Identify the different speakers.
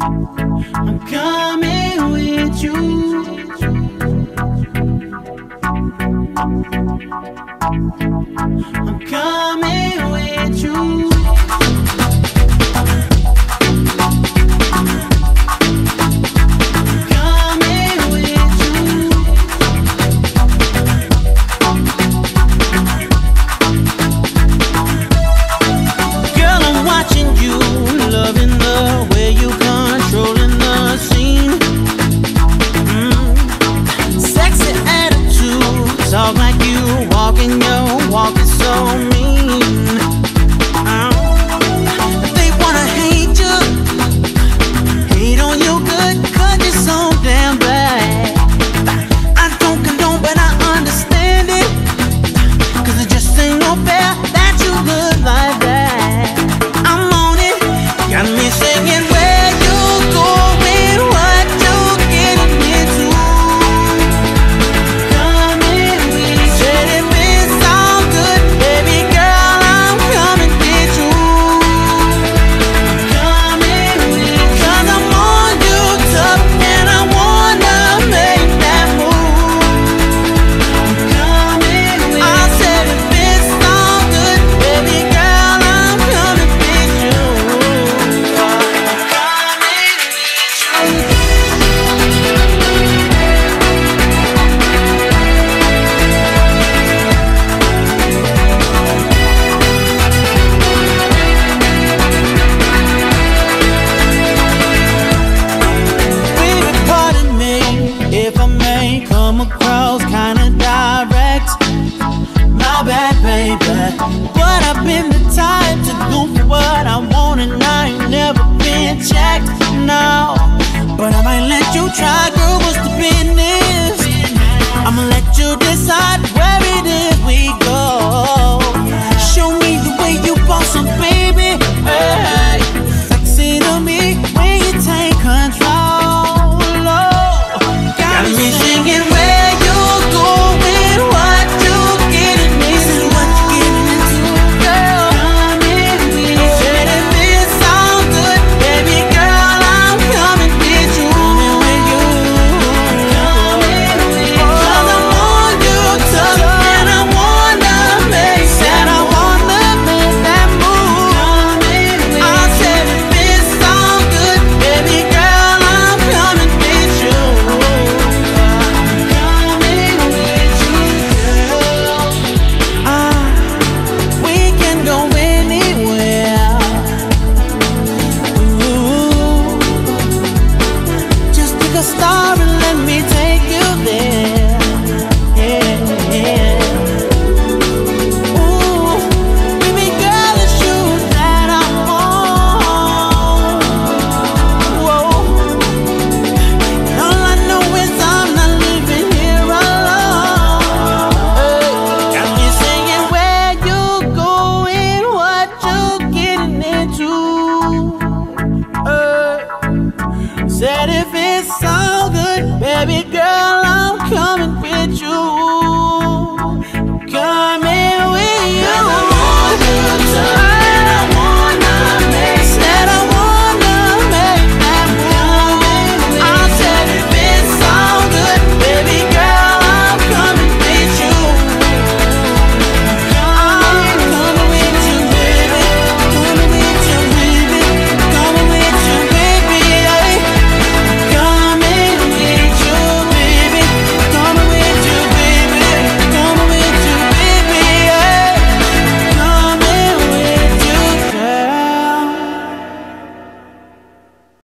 Speaker 1: I'm coming with you. Talk like you, walking your walk is so come across kinda direct. My bad, baby. But I've been the type to do for what I want, and I ain't never been checked. No, but I might let you try, girl. What's the business? I'ma let you decide.